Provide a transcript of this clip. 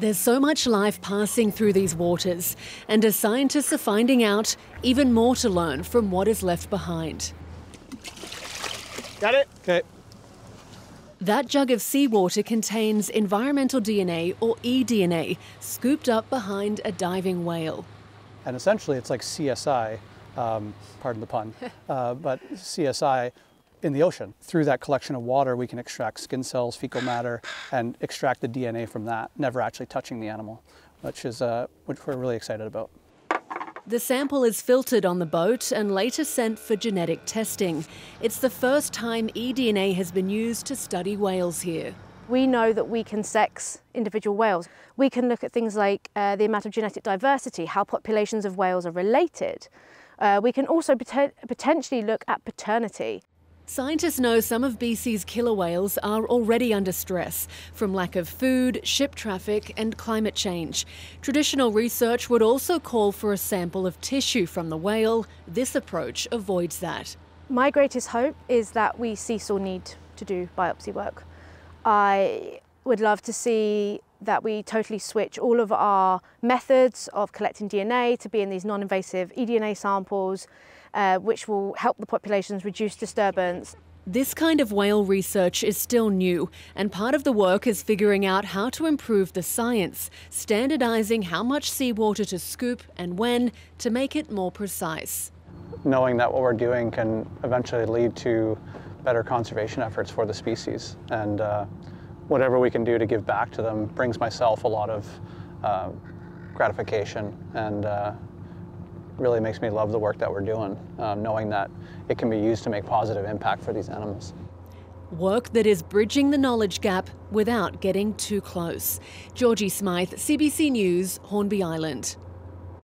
There's so much life passing through these waters, and as scientists are finding out, even more to learn from what is left behind. Got it? Okay. That jug of seawater contains environmental DNA, or eDNA, scooped up behind a diving whale. And essentially, it's like CSI, um, pardon the pun, uh, but CSI in the ocean. Through that collection of water, we can extract skin cells, fecal matter, and extract the DNA from that, never actually touching the animal, which is uh, which we're really excited about. The sample is filtered on the boat and later sent for genetic testing. It's the first time eDNA has been used to study whales here. We know that we can sex individual whales. We can look at things like uh, the amount of genetic diversity, how populations of whales are related. Uh, we can also pot potentially look at paternity. Scientists know some of BC's killer whales are already under stress from lack of food, ship traffic, and climate change. Traditional research would also call for a sample of tissue from the whale. This approach avoids that. My greatest hope is that we cease all need to do biopsy work. I would love to see that we totally switch all of our methods of collecting DNA to be in these non-invasive eDNA samples uh, which will help the populations reduce disturbance. This kind of whale research is still new, and part of the work is figuring out how to improve the science, standardising how much seawater to scoop and when to make it more precise. Knowing that what we're doing can eventually lead to better conservation efforts for the species, and uh, whatever we can do to give back to them brings myself a lot of uh, gratification and uh, really makes me love the work that we're doing, um, knowing that it can be used to make positive impact for these animals. Work that is bridging the knowledge gap without getting too close. Georgie Smyth, CBC News, Hornby Island.